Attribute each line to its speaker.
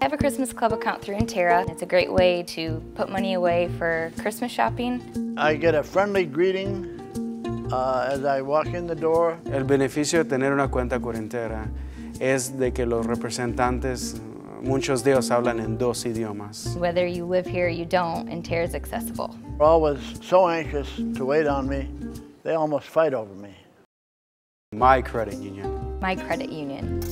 Speaker 1: I have a Christmas Club account through Interra. It's a great way to put money away for Christmas shopping.
Speaker 2: I get a friendly greeting uh, as I walk in the door.
Speaker 3: El beneficio de tener una cuenta correntera es de que los representantes, muchos de ellos hablan en dos idiomas.
Speaker 1: Whether you live here or you don't, Interra is accessible.
Speaker 2: They're always so anxious to wait on me, they almost fight over me.
Speaker 3: My credit union.
Speaker 1: My credit union.